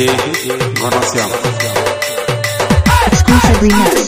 DJ Ghanashyam. Exclusive remix.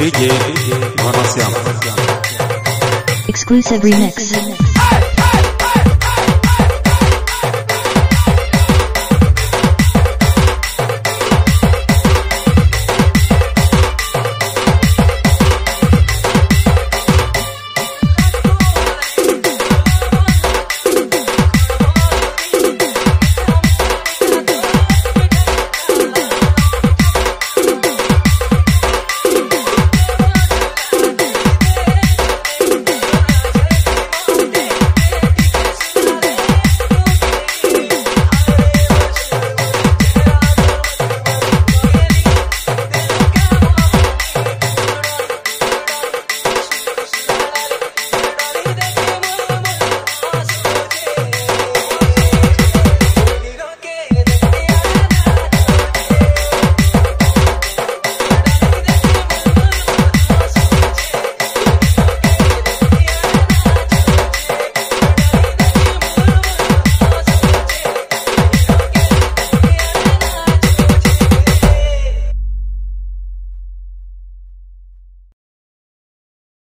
DJ. Exclusive remix.